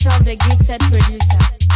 Chop the gifted producer.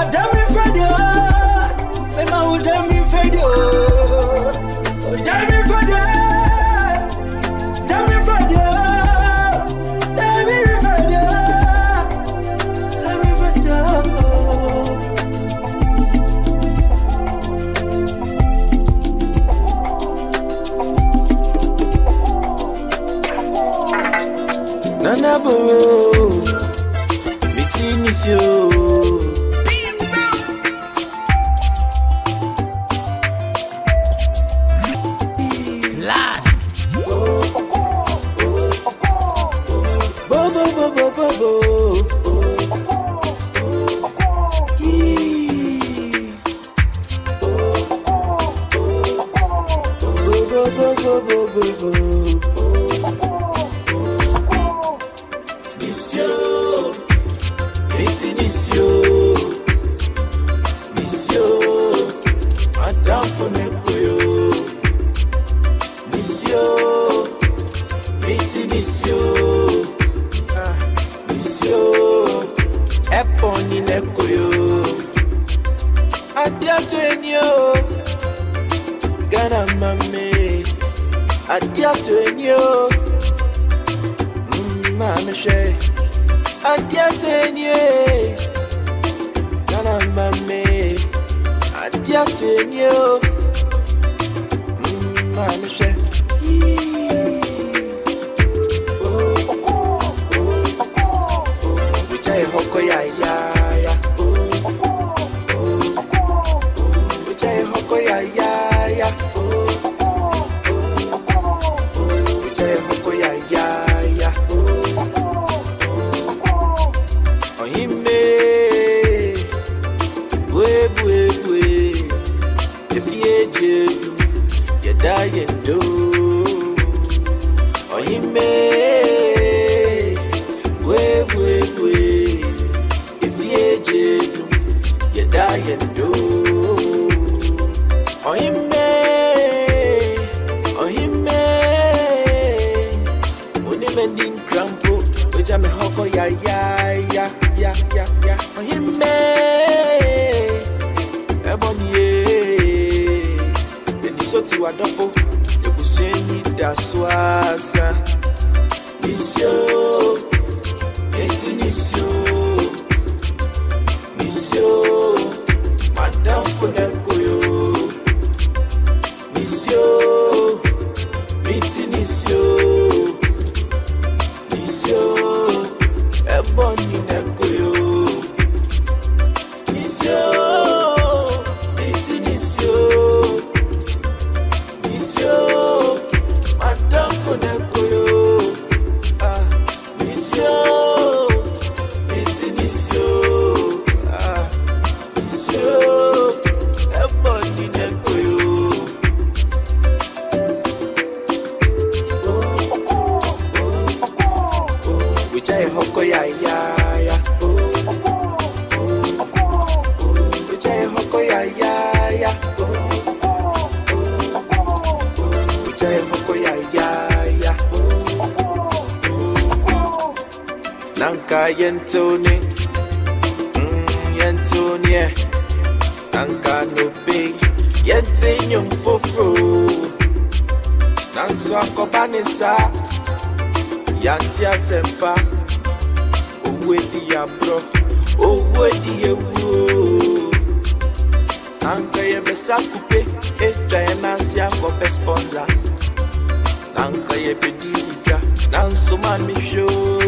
Madame Fredio, Mama Madame Fredio. dying do. Oh, you made.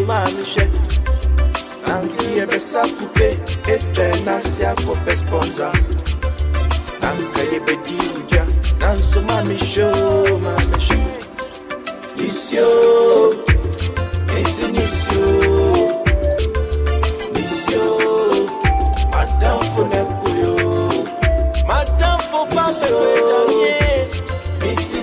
umaanishe nangiyebesakupe etenasiako esponsa nankayebediuja nansomamisho mamishe nisio madam nisio matamfonekuyo matamfo papepejamie miti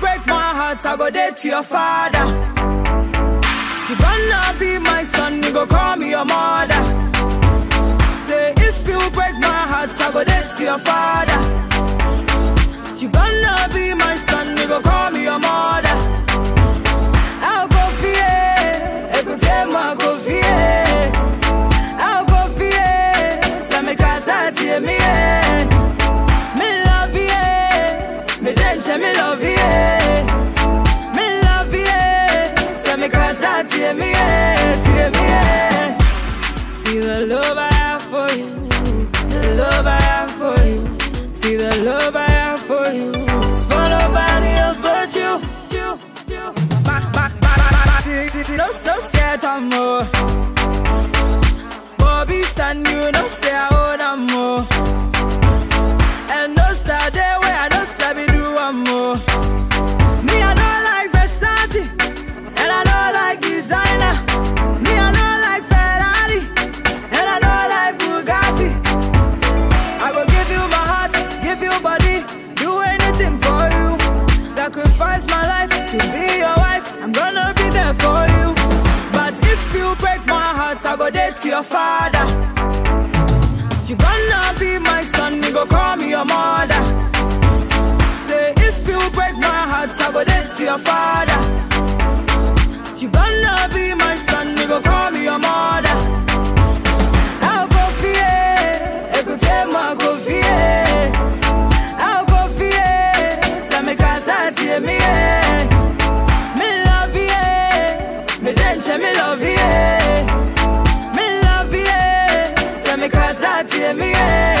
break my heart, I go date your father. You gonna be my son, you go call me your mother. Say if you break my heart, I go date your father. You gonna be my son, you go call me your mother. I go fear, I could tell my go fear. I go fear, some me casa me. say me love you. Me love you. Say me cause I tear me, yeah, tear me, yeah. See the love I have for you, the love I have for you. See the love I have for you. It's for nobody else but you, you, you. Back, back, back, back, back. No, so sad I'm more. Bobby stand you, no say I own I'm more. And no star there where I know glamour. Me, I don't like Versace, and I don't like designer. Me, I don't like Ferrari, and I don't like Bugatti. I will give you my heart, give you body, do anything for you. Sacrifice my life to be your wife. I'm gonna be there for you. But if you break my heart, I go dead to your father. You gonna be my son, you go call me your mother. to your father. You gonna be my son, you go call me your mother. I'll go go. I'll go me. Me love you, me denche, me love you. Me love you, some casa to.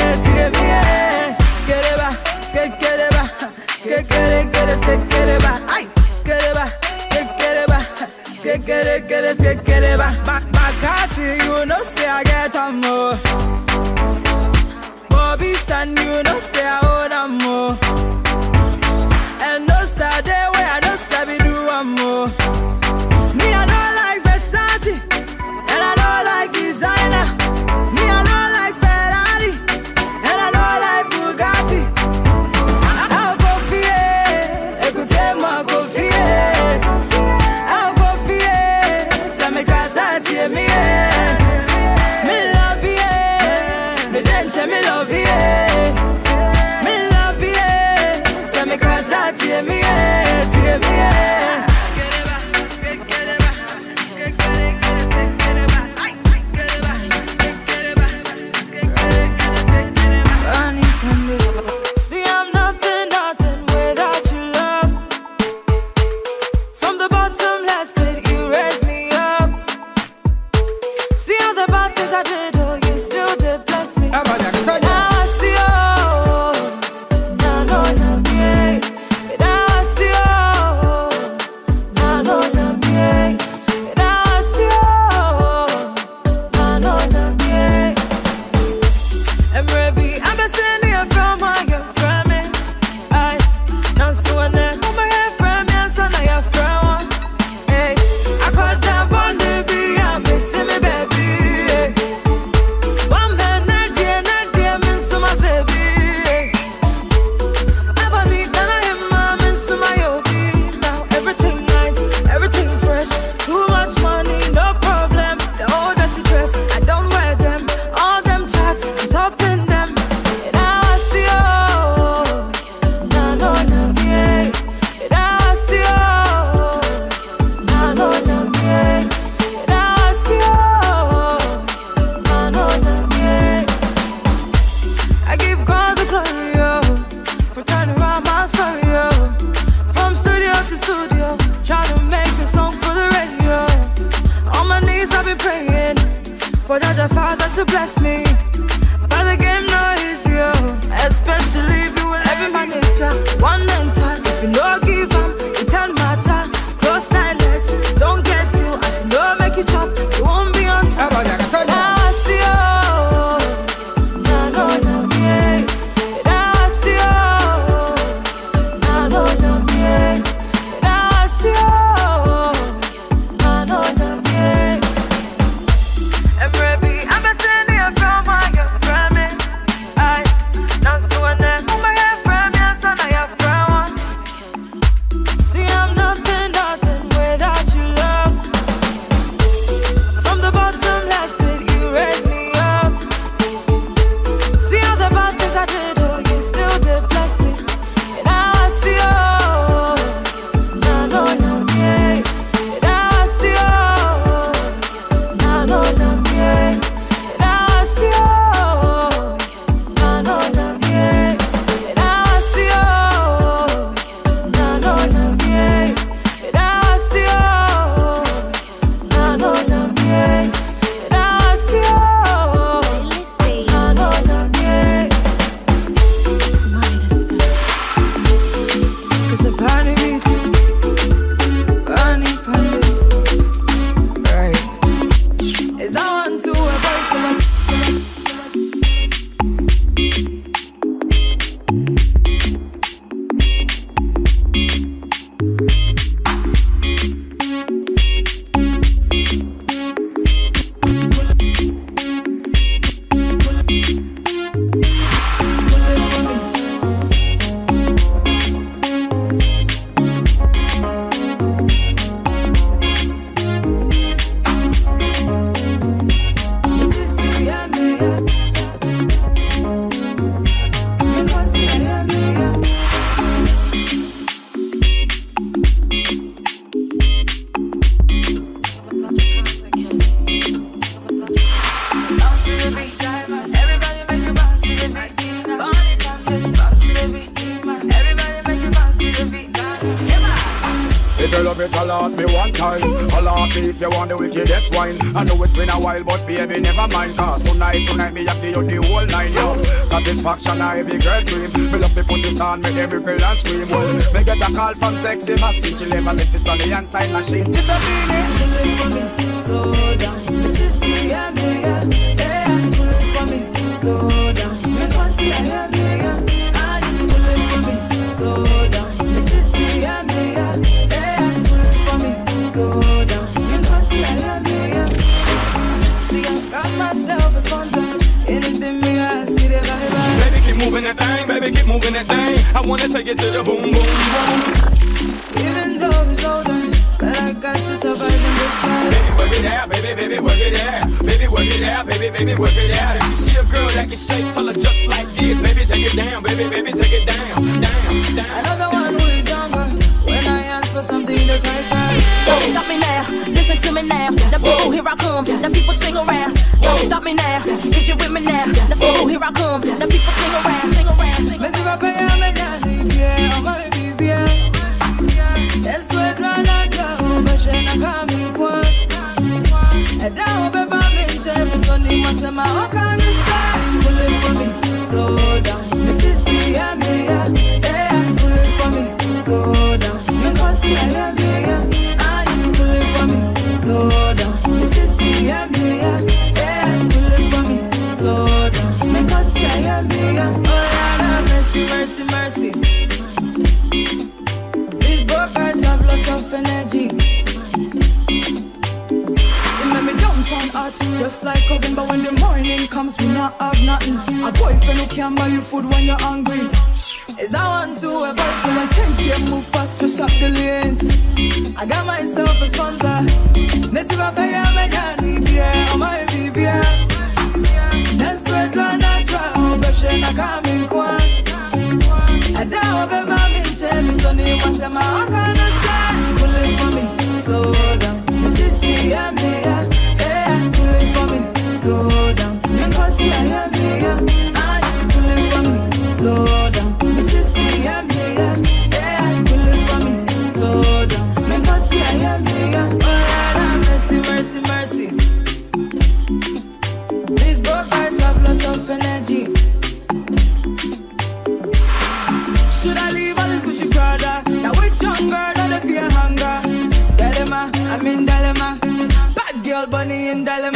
skere kere skere ba skere va, que ba va, que skere quieres, que car see you va casi I get a amor. father to bless me. satisfaction or every girl dream. Me love to put it on, make every girl and scream. Well, me get a call from sexy Maxine, she left a message from the inside sign machine. She said, Slow down. wrong that thing. I wanna take it to the boom, boom, boom. Even though he's older, but I got to survive in this life. Baby, work it out, baby, baby, work it out. Baby, work it out, baby, baby, work it out. If you see a girl that can shake, tell her just like this. Baby, take it down, baby, baby, take it down, down, down. Another one who is younger. When I ask for something to cry, for. Don't stop me now, listen to me now. The fool, here I come. The people sing around. Don't stop me now, since you're with me now. The fool, here I come. The people sing around. These bad guys have lots of energy. Downtown just like oven, but when the morning comes, we not have nothing. A boyfriend who can buy you food when you're hungry. It's now on to a bus, so I change gear, move fast, switch shop the lanes. I got myself a sponsor. Let's see if I'm a man, yeah, on my BBM. That's where I'm not trying, but she's not coming, don't. Johnny was a man. million dollar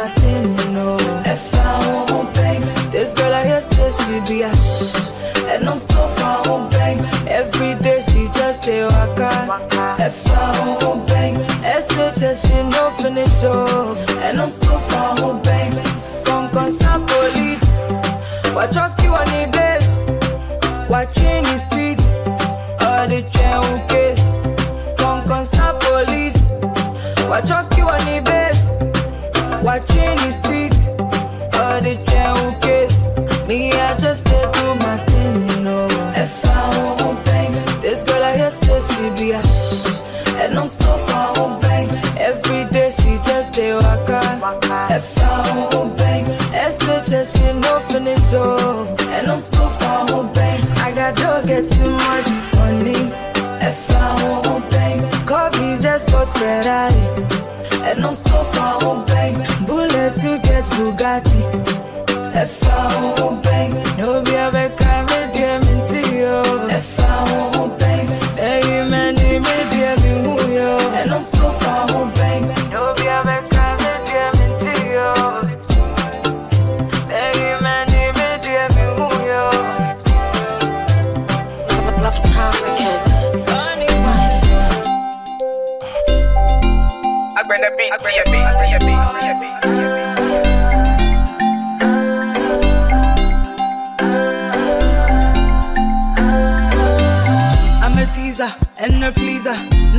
my you know If I won't bang This girl I hear say she be a shh And no so far won't bang Every day she just stay waka If I won't bang SHS she no finish oh And no so far won't bang Come come police what truck you on the base? What train is street? All the train case. Come, some police. What truck just got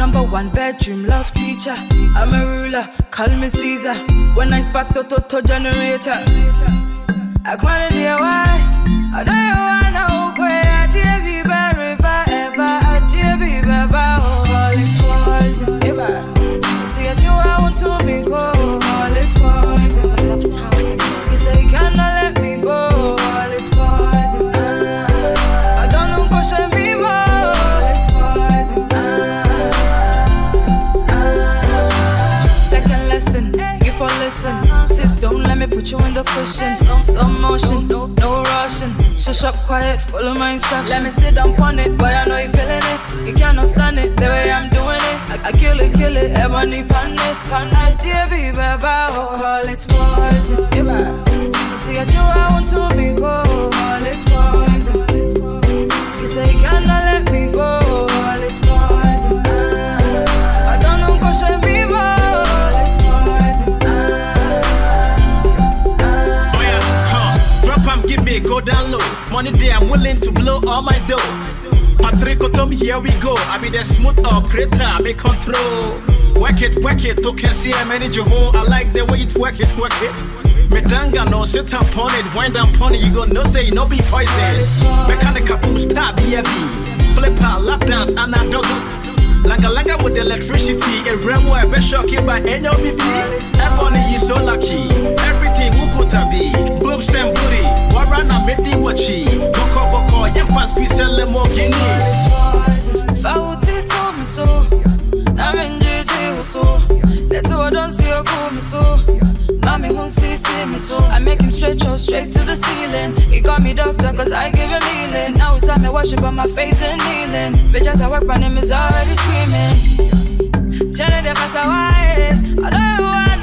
Number one bedroom love teacher. I'm a ruler, call me Caesar. When I spark the toto generator. I can't hear why. I don't wanna pray. I dare be by ever. I dare be by all it's. Ever. See you want to me go. All it's poison. Put you in the cushion. Slow, motion, no, no rushing. Shush up quiet, follow my instructions. Let me sit down on it, boy, I know you feeling it. You cannot stand it, the way I'm doing it. I, I kill it, kill it, ebony pan it. I dear be baba, call it poison. Yeah. See what you want to me go, all it's poison. You say you cannot let me go, all it's poison. Money day, I'm willing to blow all my dough. Patrick Otom, here we go. I be the smooth operator, make control. Work it, work it, can see I manage your home. I like the way it work it, work it. Me Medanga no sit up on it, wind up on it, you go no say no be poison. Mechanical boom star BFB. Flipper, lap dance, and a dog. Langa langa with electricity, a remo, a best shock you by any BB. Ebony is so lucky. Be. Booty. Warana medi wachi. Boko boko, Lamborghini. Fauti told me so. Why I don't see call me so. Mommy won't see, see me so. I make him stretch out straight to the ceiling. He call me doctor cause I give him healing. Now it's time to worship on my face and kneeling. Bitch, as I work, my name is already screaming. The matter why. I don't wanna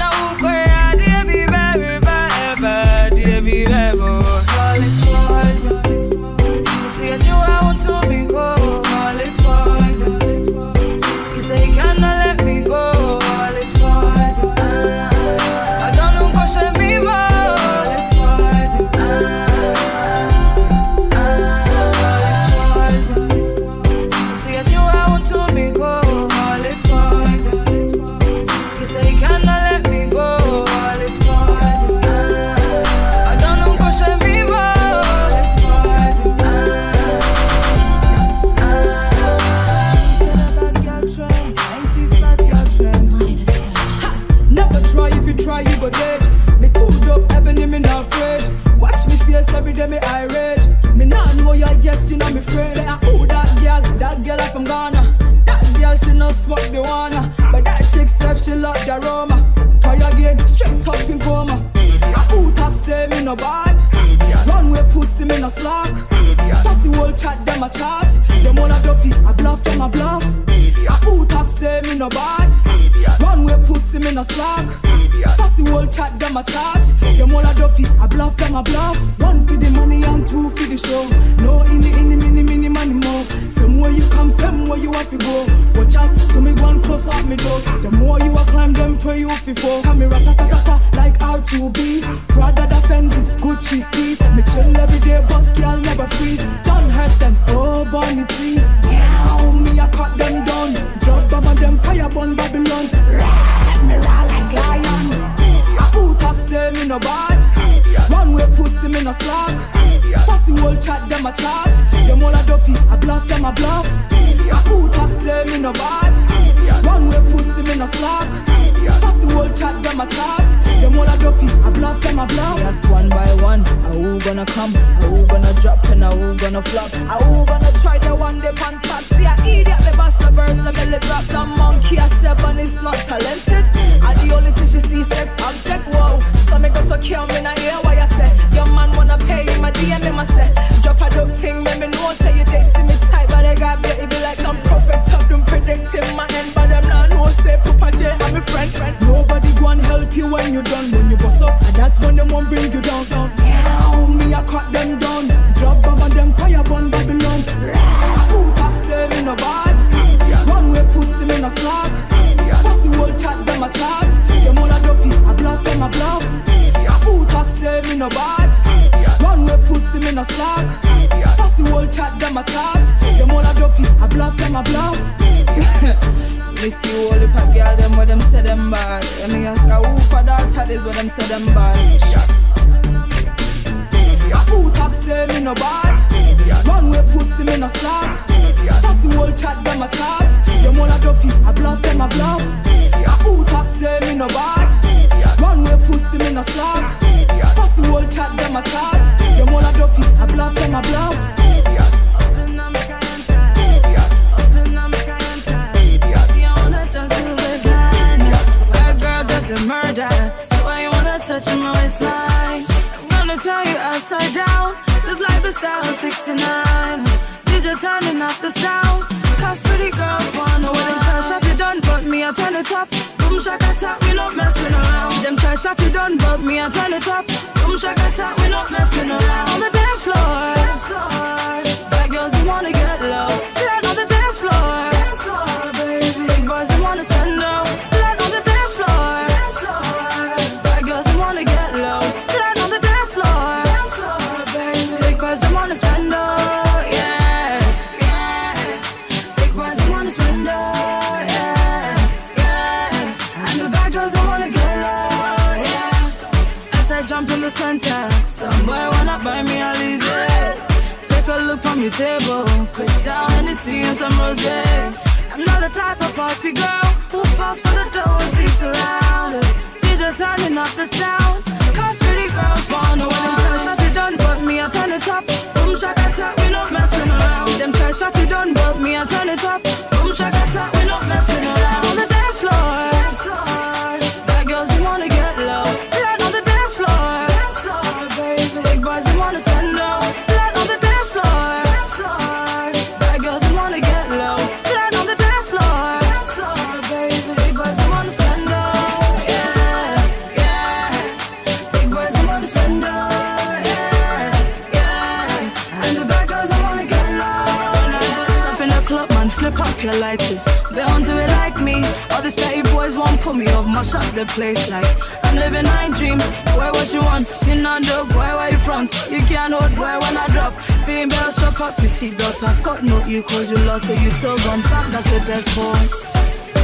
place like I'm living my dreams, Boy, what you want? You not know, boy, why you front? You can't hold, boy, when I drop. spinning bell, shock up your seatbelt. I've got no you, cause you lost, so you so gone. Fuck, that's a death boy.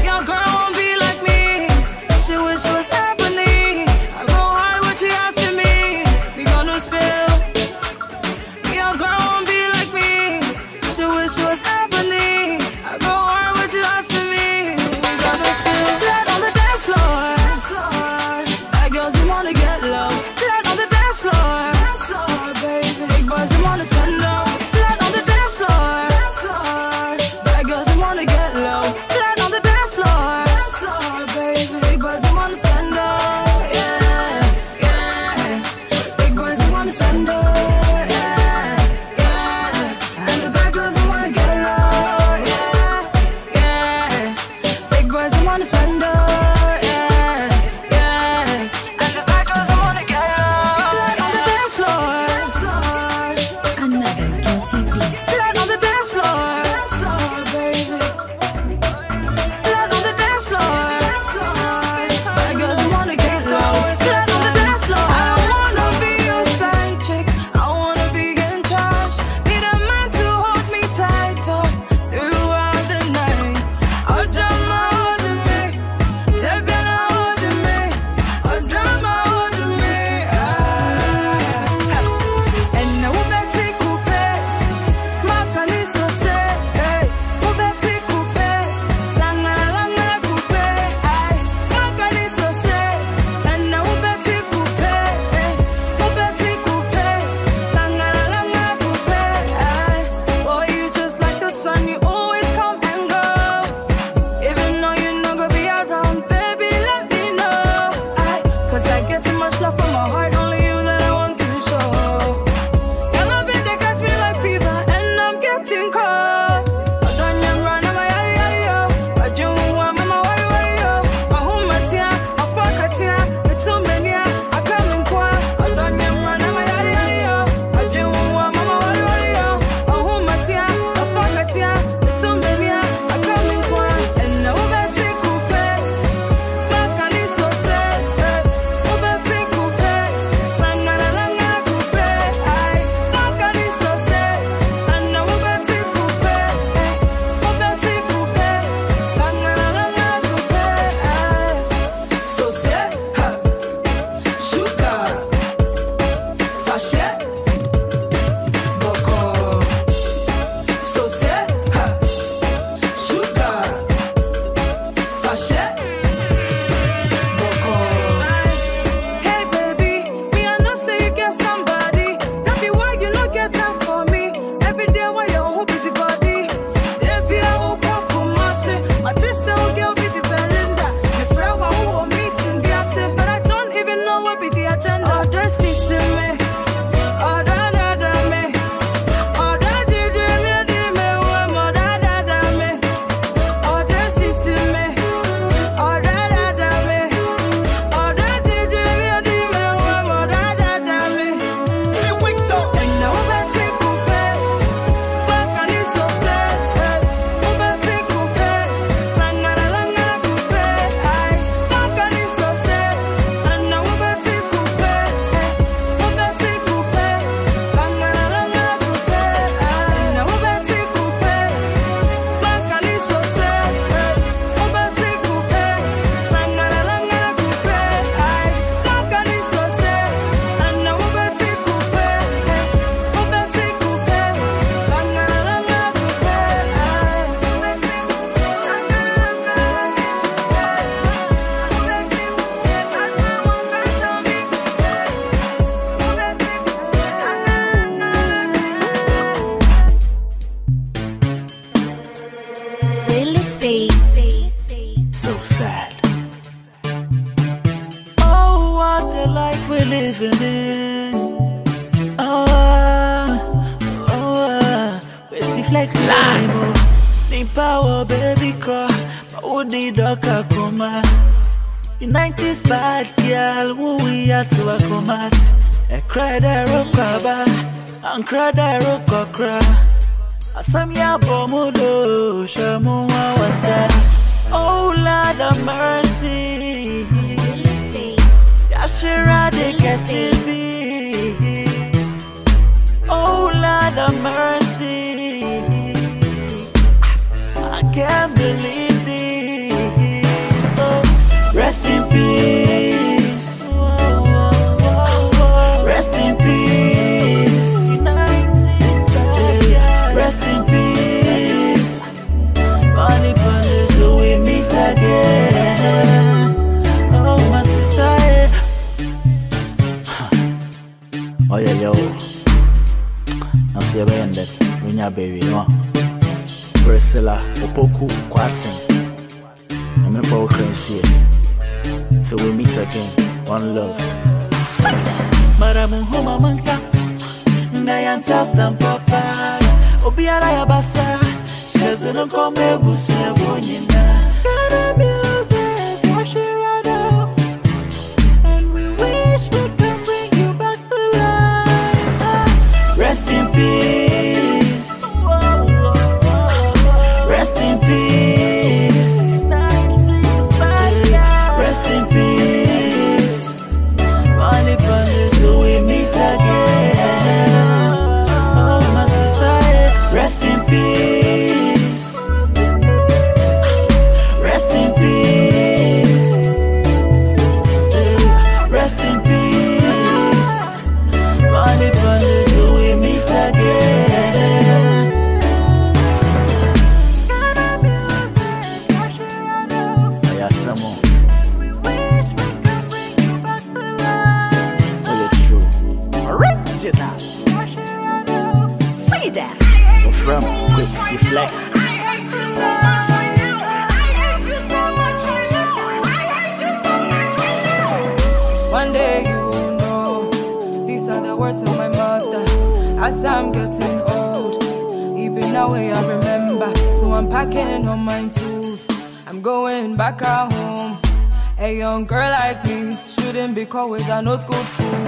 Your girl won't be like me. She wish she was Sampapa. Obiara ya basa. Life. Ah. Rest in peace. I'm on my tools. I'm going back at home. A young girl like me shouldn't be caught with an old school fool.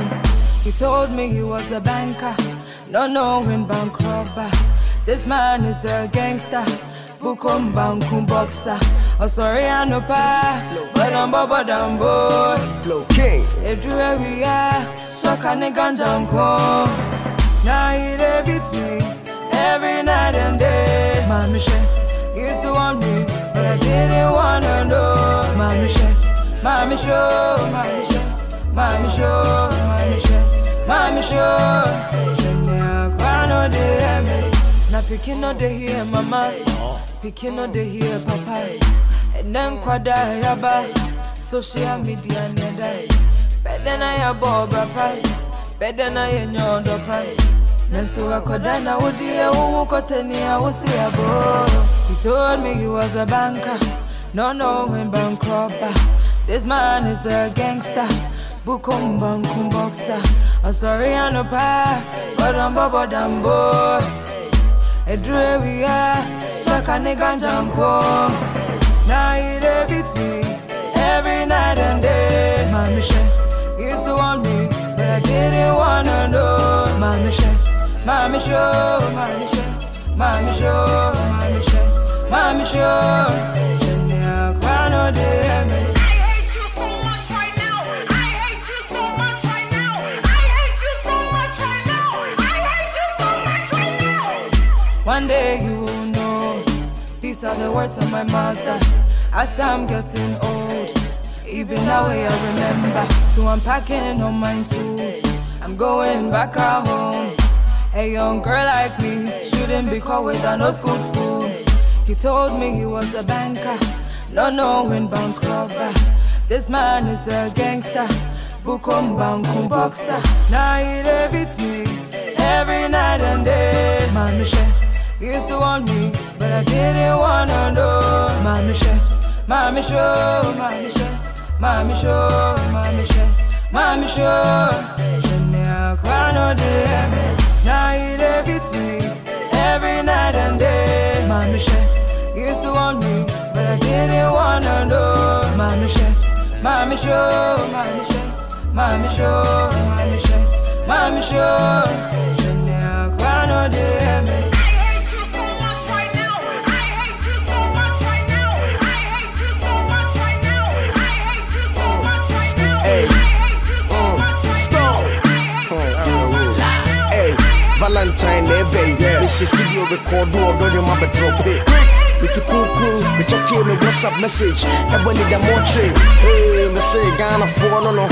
He told me he was a banker, not knowing bank robber. This man is a gangster, bukum bankum boxer. Oh sorry I no pa, but I'm baba boy. Flow King. Everywhere we are, shaka ne ganjanko. Now he dey beat me every night and day. Mami she used to want me, but I didn't wanna know. Mami show, mami show, mami she, mami show. Shenya kwa no dey hear me, na pikin no dey hear mama, pikin no dey hear papa. And then kwada yaba, social media neda. Better na ya boba pai, better na ya nyondo pai. Nanso akoda na wodi e wo kote ni a wo si abo. He told me he was a banker, no knowing bank robber. This man is a gangster, bukum bankum boxer. I'm sorry I no pa, but I'm baba dambo. Edre we are, shaka ganjanko. Now he beat me every night and day. Mami she used to want me, but I didn't wanna know. Mami she, mami show, mami she, mami show, no dey me. One day you will know these are the words of my mother. As I'm getting old, even now I remember. So I'm packing all my tools. I'm going back home. A young girl like me shouldn't be caught with an old school spoon. He told me he was a banker, not knowing bank robber. This man is a gangster, bukum bankum boxer. Now he dey beat me every night and day. Mami she used to want me, but I didn't wanna know. Mami she, mami show, mami she, mami show, mami she, Mommy sure. Je n'ai quoi no. Now you dey beat me every night and day. Mommy sure. Used to want me, but I didn't wanna know. Mommy sure. Mommy sure. Mommy sure. Mommy sure. Mommy sure. Mommy sure. Je n'ai quoi no day. Hey, mm, stone. Hey, Valentine, eh, babe. Yeah. Me she studio record, do or do my drop it. Me to cool cool, me check in me WhatsApp message. Everybody the more trade. Hey, me say Ghana for no no.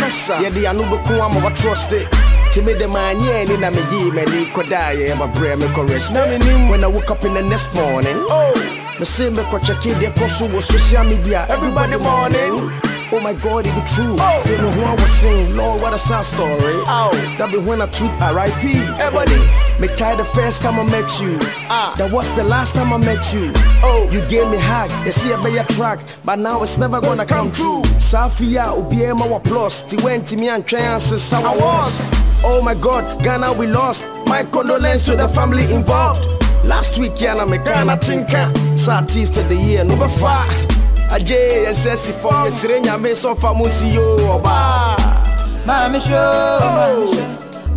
Yeah, the anubu cool, I'm over trust it. Timmy the man, yeah, ni na me gi me ni koda yeah, my brain me correct. Now me nim when I woke up in the next morning. Oh, me say me ko check in the course with social media everybody morning. Oh my God, it be true. Oh. Feel me who I was saying, Lord, what a sad story. Oh, that be when I tweet R.I.P. Everybody, me tired the first time I met you. Ah, that was the last time I met you. Oh, you gave me hug, you see a better track, but now it's never gonna come true. Safia, Ubiema wa plus, ti went to me and chances I was. Oh my God, Ghana we lost. My condolence to the family involved. Last week, Yana Mekana Tinka, Southeast of the year, number five. Aje yɛsɛsi fɔm yɛsere nyame sɔfa mu si yo ɔba Mommy sure,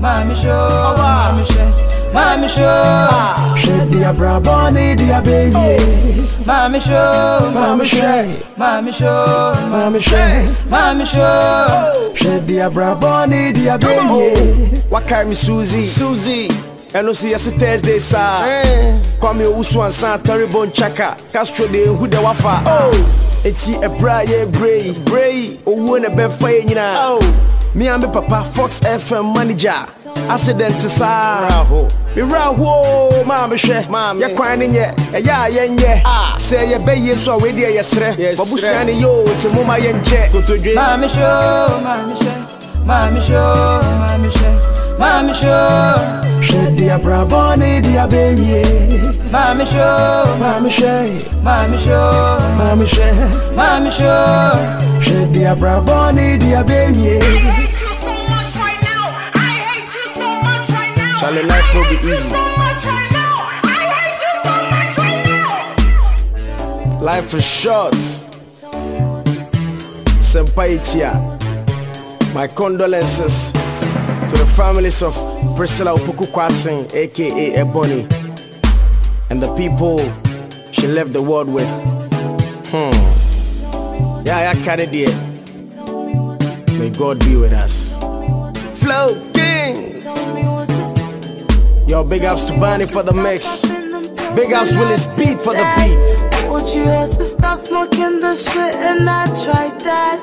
mommy sure, mommy sure, Mami show. Ah. shed the bra bunny, dear baby. Mami show. mami shake. mami show. mami shake. mami show. shed the bra bunny, dear baby. What carry Susie? Susie. ɛno so yɛse thursday saa eh. kwame ɔwusu ansa terrible nchaka castro de ɛhu dɛ wafa ɛnti oh. ɛberɛ a yɛbrei brei owuo na ɛbɛmfa yɛ nyinaa me and me papa fox fm manager. Accident saa mewura hoo maa mehwɛ yɛkwan ne nyɛ ɛyɛ a yɛnyɛ sɛ yɛbɛyie so a weideɛ yɛserɛ babusua ne yɛo nti moma yɛnkyɛ kotodwe Mommy sure, mommy sure, mommy sure, mommy sure, mommy sure. hwɛ dia brabɔne dia bɛwie Mommy sure, mame hwɛ mommy sure, mame hwɛ mommy sure. hwɛ dia brabɔne dia bɛwie Charlie, life will be easy. Life is short. Senpai Tia. My condolences to the families of Priscilla Opoku Kwatin, aka Ebony, and the people she left the world with. Hmm. Yeah, yeah, Kennedy. May God be with us. Flow King. Yo, big ups to Bonnie for the mix. Big ups Willis Beat for the beat. Would you to stop smoking the shit and I tried that?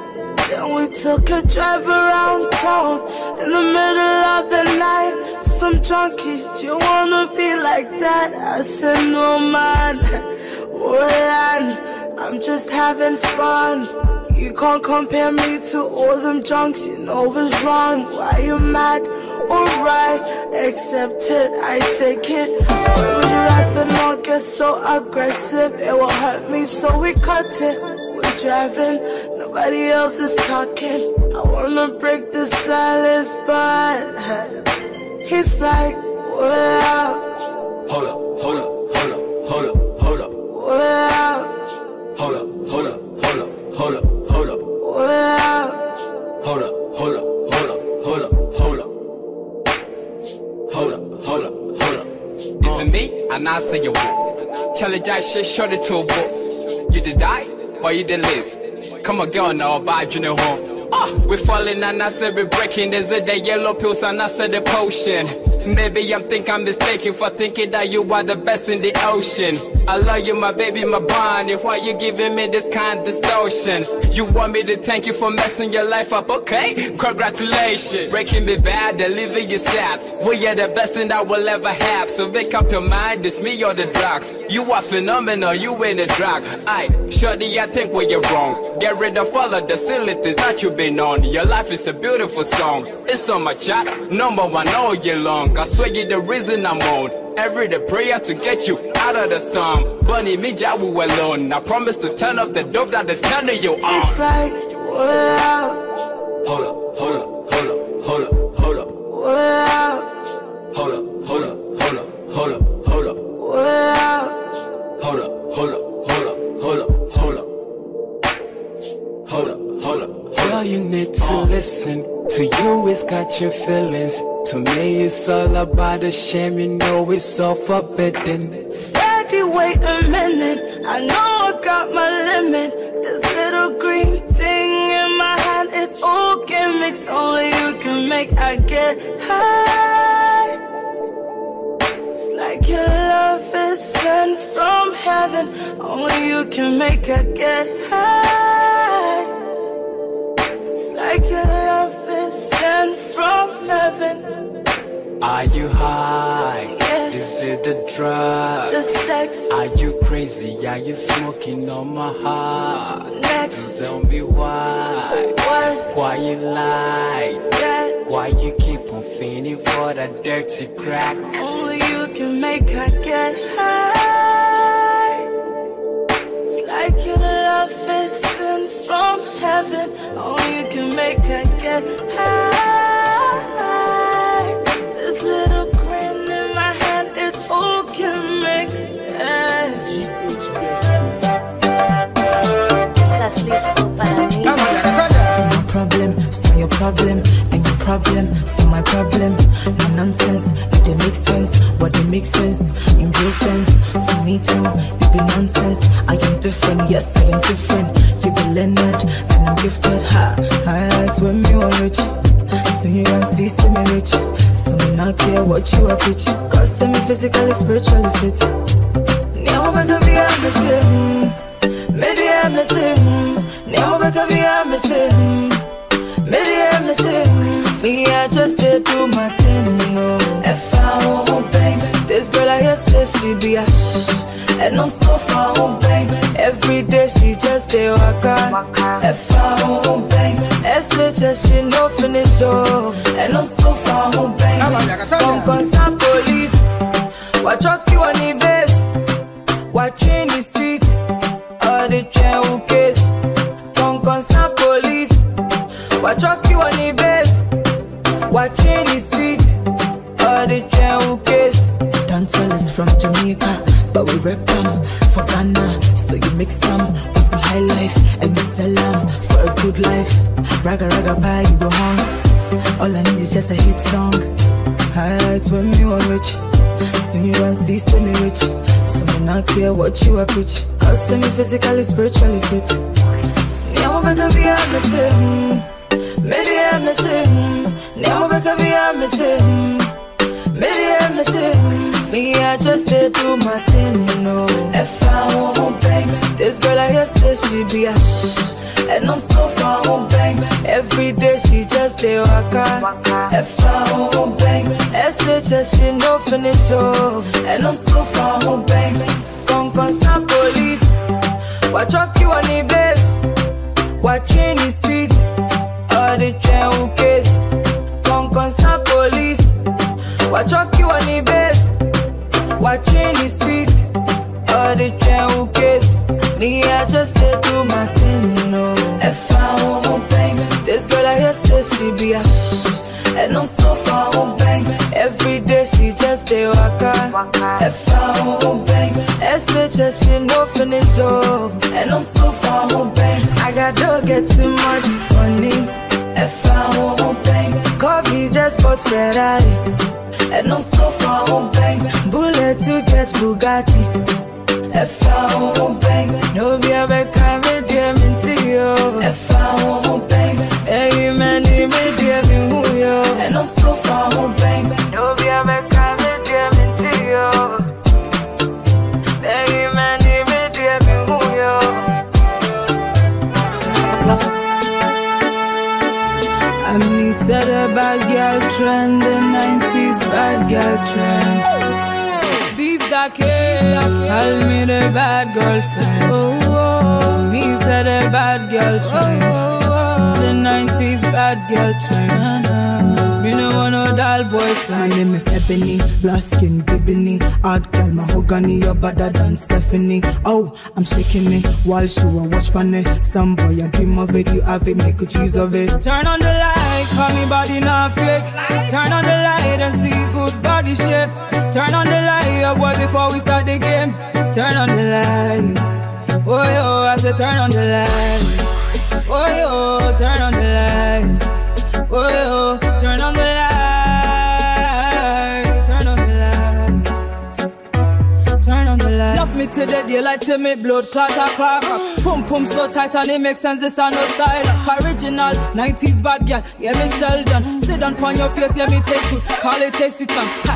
Then we took a drive around town in the middle of the night. Some junkies, do you wanna be like that? I said, no man, well, I'm just having fun. You can't compare me to all them junks, you know what's wrong. Why you mad? Alright, accept it, I take it. Why would you rather not get so aggressive? It will hurt me, so we cut it. We're driving, nobody else is talking. I wanna break the silence, but he's like, well, Hold up, hold up, hold up, hold up, hold up, well, hold up, hold up, hold up, hold up, hold up, hold up, hold up, hold up, hold up, hold up, hold up, hold up, hold up. Is it me? And I say you will. Charlie Jack shit short it to a book. You did die, or you did live. Come on, girl, now, bye, you know home. Ah, we falling and I said we breaking. Is it the yellow pills and I said the potion? Maybe I'm think I'm mistaken for thinking that you are the best in the ocean. I love you, my baby, my Bonnie. Why you giving me this kind of distortion? You want me to thank you for messing your life up? Okay, congratulations. Breaking me bad, leaving you sad. We are the best thing I will ever have. So make up your mind, it's me or the drugs. You are phenomenal, you ain't a drug. I, shorty, I think where you're wrong. Get rid of all of the silly things that you've been on. Your life is a beautiful song. It's on my chart, number one all year long. I swear you the reason I'm on. Every day prayer to get you out of the storm. Bunny, me, Jawu alone. I promise to turn off the dope that is turning you on. It's like, what? Hold up, hold up, hold up, hold up, hold up. Wow. Catching feelings. To me, it's all about the shame, you know it's all forbidden. Daddy, wait a minute. I know I got my limit. This little green thing in my hand, it's all gimmicks. Only you can make I get high. It's like your love is sent from heaven. Only you can make I get high. Like your love is sent from heaven. Are you high? Yes. Is it the drug? The sex. Are you crazy? Are you smoking on my heart? Next. Tell me why. What? Why you lie? That. Why you keep on feeling for that dirty crack? Only you can make her get high. It's like your love is from heaven. Only you can make her get high. This little grin in my hand, it's all gimmicks. Estás listo para mí. My problem, it's not your problem, and your problem, not my problem. No nonsense, if they make sense, what they make sense, in real sense. To me too, you be nonsense. I am different, yes, I am different. You be Leonard, and I'm gifted. Ha, highlights when me want rich. So you can see, see me rich. So me not care what you are preach. Cause see me physically, spiritually fit. Nemo beka via missing. Media missing. Nemo beka via missing. Media missing. I just did do my thing, you know. If I won't baby. This girl I hear say she be a and no so far home, baby. Every day she just stay waka. If I won't baby. SHS she no finish, oh. And no so far home, baby. Come concern police. What truck you on Raga raga pie, you go home. All I need is just a hit song. Highlights when me want rich. So you want see, see me rich. So me not care what you are preach. Cause see me physically, spiritually fit. Nemo beka via missing. Media missing. Nemo beka via missing. Media missing. Me, I just did do my thing, you know. If I won't baby. This girl I hear say she be a and I'm so far home, bang. Every day she just stay waka. If I won't bang, SHS she no finish, oh. And I'm so far home, bang. Come concern police. What truck you on the base? What train is seat? All the train case? Come concern police. What truck you on the base? Train is seat? All the train who case? Me, I just did do my thing, you know. If I won't bang, this girl I hear say she be a and I'm so far home bang. Every day she just stay waka. If I won't bang, SHS she no finish, oh. And I'm so far home bang. I got to get too much money. If I won't bang, coffee just bought Ferrari. And I'm so far bang. Bullet to get Bugatti. I won't bang, no be a back coming jam into you. If I won't bang, hey man, he made me who yo. And I'm so far bang, no be a back coming jam into you. Hey man, he made me who yo. I me said a bad girl trend, the 90s bad girl trend. Beef that call me the bad girlfriend. Oh, oh. me said a bad girl trend. Oh, oh, oh. The 90s bad girl trend. Me no want no doll boyfriend. My name is Ebony, black skin, bibini. Hard girl, mahogany, you're better than Stephanie. Oh, I'm shaking it while she will watch funny. Some boy, I dream of it, you have it, make a cheese of it. Turn on the light, call me body not fake. Turn on the light and see good body shape. Turn on the light, oh boy, before we start the game. Turn on the light. Oh yo, I said turn on the light. Oh yo, turn on the light. Turn on the light, turn on the light, turn on the light. Love me to the daylight till me blood clatter clatter. Pum pum so tight and it makes sense. This a no style. Original 90s bad girl, yeah me Sheldon. Sit down on your face, yeah me taste good. Call it taste it. Ha.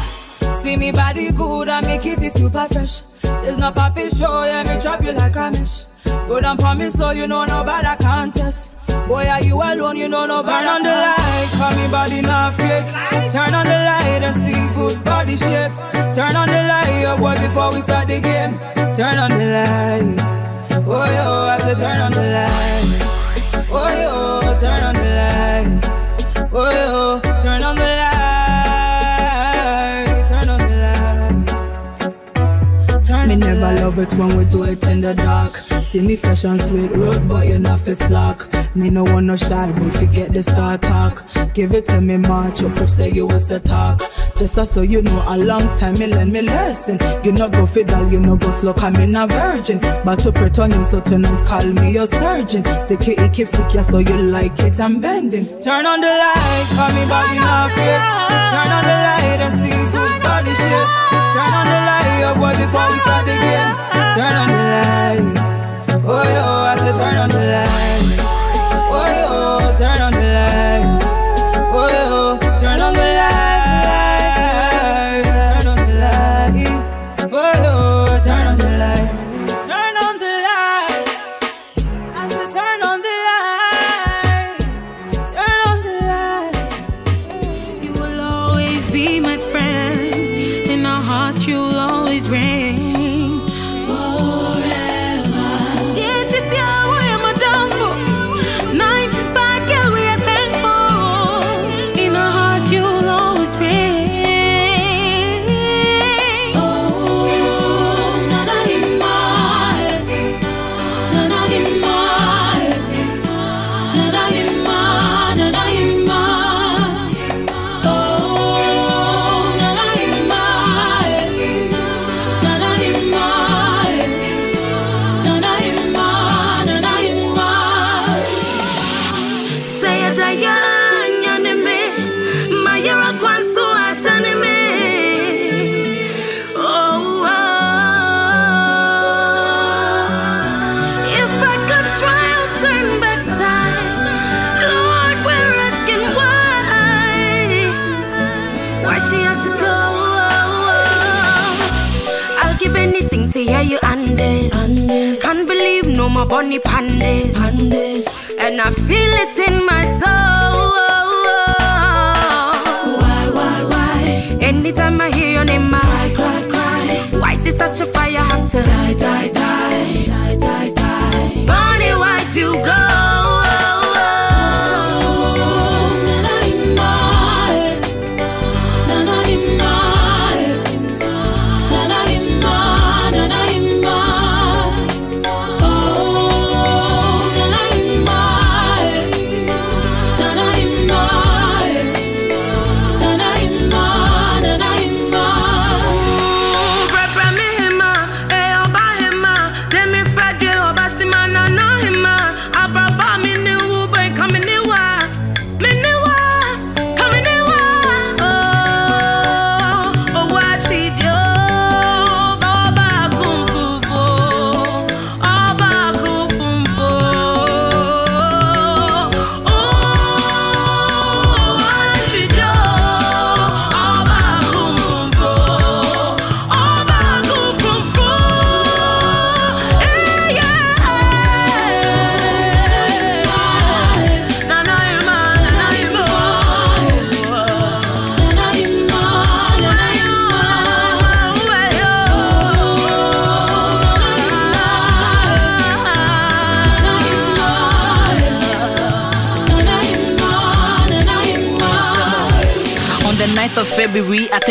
See me body good and make it super fresh. There's no poppy show, yeah me trap you like a mesh. Go down promise, so you know nobody can test. Boy, are you alone? You know nobody. Turn on the light. Call me body not fake. Turn on the light and see good body shape. Turn on the light, oh boy, before we start the game. Turn on the light. Oh yo, I said turn on the light. Oh yo, turn on the light. Oh yo, never love it when we do it in the dark. See me fresh and sweet road, but you not fi slack. Me no want no shy, but forget the star talk. Give it to me, march. Your proof say you was the talk. Just so, you know, a long time me learn me lesson. You no go fiddle, you no go slow, I'm in a virgin. But you pretend you so tonight, call me your surgeon. Sticky icky freak, yeah, so you like it, I'm bending. Turn on the light, call me body not fit. Turn on the light and see good body shit. Turn on the light, oh boy, before we start the game. Turn on the light. Oh yo, I said turn on the light.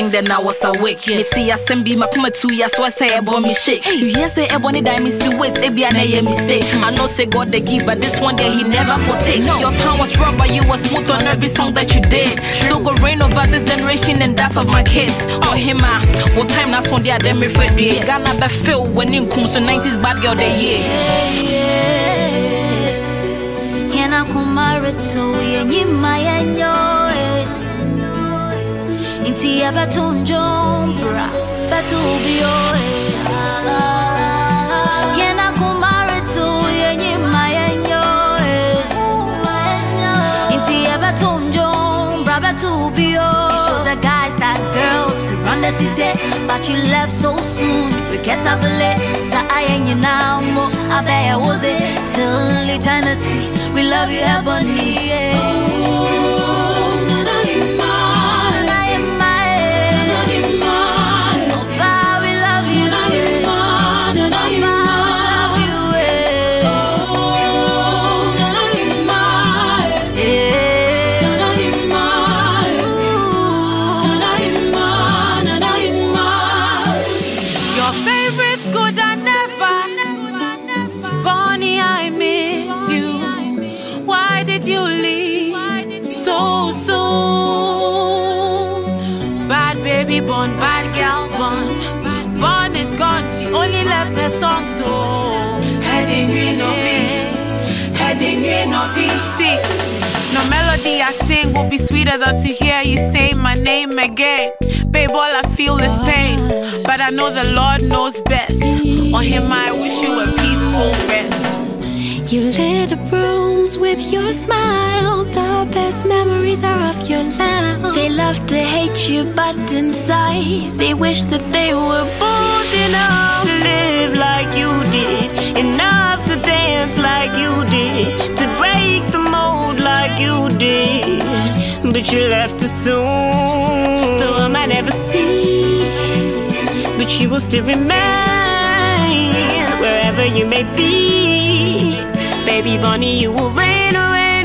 I think then I was awake. Me see I send be my kuma two years, so I say I bought me. Hey, you hear say ebony die me still wait, it be an a mistake. I know say God the give, but this one day he never forsake. Your time was rough, but you was smooth on every song that you did. Still go reign over this generation and that of my kids. Oh him ah, what time that's on the them refer to it. Ghana be feel when in comes to 90s bad girl the year. Yena kumare tu yenye mayenyo tia batunjombra batubioe to be yours. You the guys that girls run the city, but you left so soon. We get up late, so I ain't you now more. I bet I was it till eternity. We love you, ebony. Yeah. Will be sweeter than to hear you say my name again. Babe, all I feel is pain, but I know the Lord knows best. On Him, I wish you a peaceful rest. You lit up rooms with your smile. The best memories are of your laugh. They love to hate you, but inside they wish that they were bold enough to live like you did, enough to dance like you did, to break the mold like you did. But you left too soon, so I might never see. But you will still remain wherever you may be. Baby Bonnie, you will reign, reign.